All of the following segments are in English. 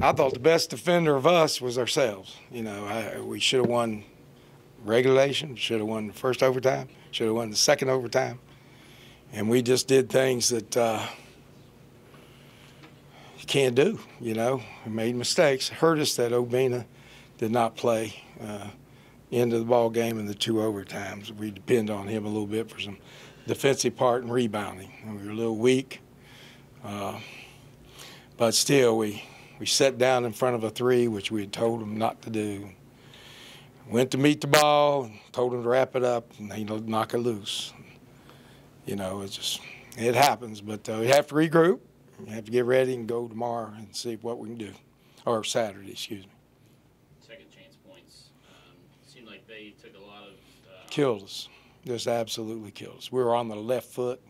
I thought the best defender of us was ourselves. You know, I, we should have won regulation, should have won the first overtime, should have won the second overtime, and we just did things that uh, you can't do. You know, we made mistakes. Hurt us that Obinna did not play uh, into the ball game in the two overtimes. We depend on him a little bit for some defensive part and rebounding. And we were a little weak, uh, but still we we sat down in front of a three, which we had told them not to do. Went to meet the ball, and told them to wrap it up, and they knock it loose. You know, it just it happens, but uh, we have to regroup. We have to get ready and go tomorrow and see what we can do, or Saturday, excuse me. Second chance points um, seemed like they took a lot of. Uh, Killed us, just absolutely killed us. We were on the left foot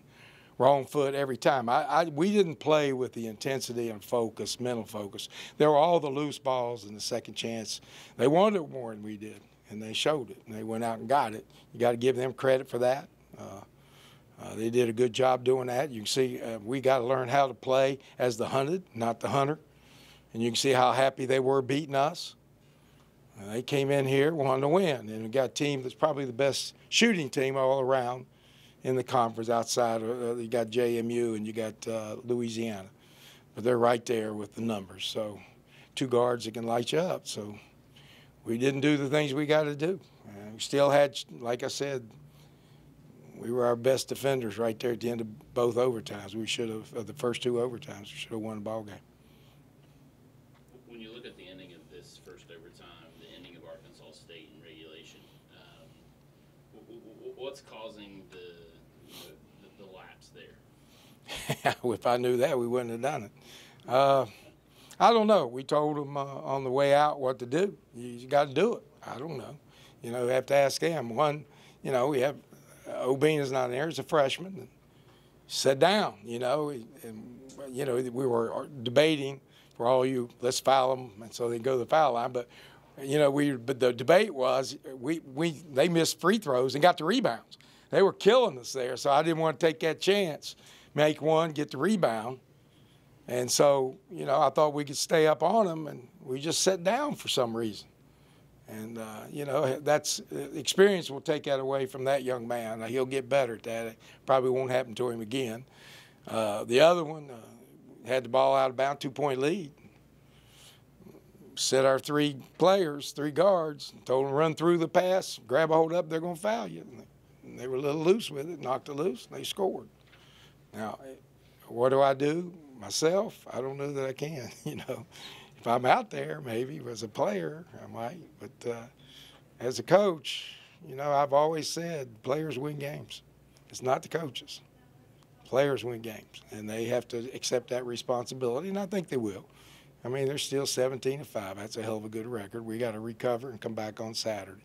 wrong foot every time. I, I, we didn't play with the intensity and focus, mental focus. There were all the loose balls in the second chance. They wanted it more than we did, and they showed it. And they went out and got it. You got to give them credit for that. Uh, uh, they did a good job doing that. You can see uh, we got to learn how to play as the hunted, not the hunter. And you can see how happy they were beating us. Uh, they came in here wanting to win, and we got a team that's probably the best shooting team all around in the conference outside. Uh, you got JMU and you got uh, Louisiana, but they're right there with the numbers. So two guards that can light you up. So we didn't do the things we got to do. Uh, we still had, like I said, we were our best defenders right there at the end of both overtimes. We should have, of the first two overtimes, we should have won the ball game. When you look at the ending of this first overtime, the ending of Arkansas State in regulation, what's causing the, the, the lapse there? if I knew that, we wouldn't have done it. Uh, I don't know. We told them uh, on the way out what to do. You, you got to do it. I don't know. You know, we have to ask them. One, you know, we have uh, Obinna's not there. He's a freshman. And sit down. You know, and you know we were debating for all you. Let's foul them, and so they go to the foul line. But you know, we but the debate was we we they missed free throws and got the rebounds. They were killing us there, so I didn't want to take that chance. Make one, get the rebound. And so, you know, I thought we could stay up on them, and we just sat down for some reason. And, uh, you know, that's experience will take that away from that young man. He'll get better at that. It probably won't happen to him again. Uh, the other one uh, had the ball out of bounds, two point lead. Set our three players, three guards, told them run through the pass, grab a hold up, they're going to foul you. And they were a little loose with it, knocked it loose, and they scored. Now, what do I do? myself, I don't know that I can. You know, if I'm out there, maybe as a player, I might. But uh, as a coach, you know, I've always said players win games. It's not the coaches. Players win games, and they have to accept that responsibility, and I think they will. I mean, they're still 17 to five. That's a hell of a good record. We got to recover and come back on Saturday.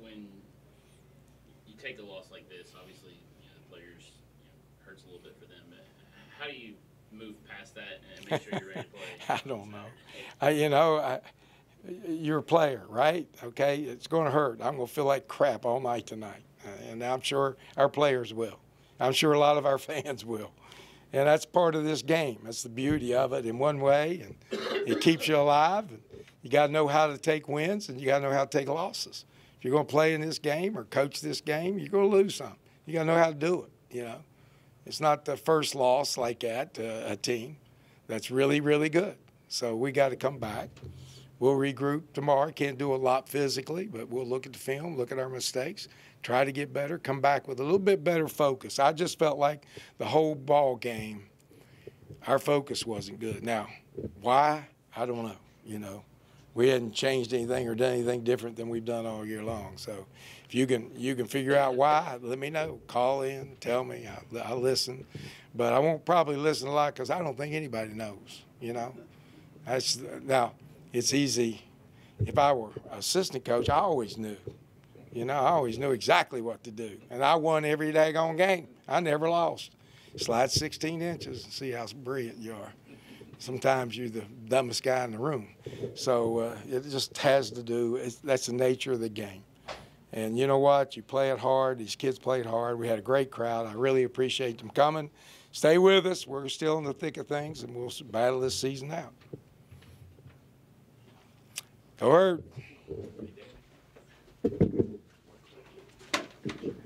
when you take a loss like this, obviously you know, the players you know, hurts a little bit for them. But how do you move past that and make sure you're ready to play? I don't know. I, you know, I, you're a player, right? Okay, it's going to hurt. I'm going to feel like crap all night tonight, uh, and I'm sure our players will. I'm sure a lot of our fans will. And that's part of this game. That's the beauty of it in one way, and it keeps you alive. And you got to know how to take wins, and you got to know how to take losses. If you're going to play in this game or coach this game, you're going to lose some. You got to know how to do it. You know. It's not the first loss like that to a team that's really, really good. So we got to come back. We'll regroup tomorrow. Can't do a lot physically, but we'll look at the film, look at our mistakes, try to get better, come back with a little bit better focus. I just felt like the whole ball game, our focus wasn't good. Now, why? I don't know. You know, we hadn't changed anything or done anything different than we've done all year long. So if you can you can figure out why, let me know. Call in, tell me. I'll, I'll listen, but I won't probably listen a lot because I don't think anybody knows. You know, that's now it's easy. If I were assistant coach, I always knew. You know, I always knew exactly what to do, and I won every daggone game. I never lost. Slide 16 inches and see how brilliant you are. Sometimes you're the dumbest guy in the room. So uh, it just has to do. that's the nature of the game And you know what? You play it hard. These kids played hard. We had a great crowd. I really appreciate them coming. Stay with us. We're still in the thick of things, and we'll battle this season out. Or.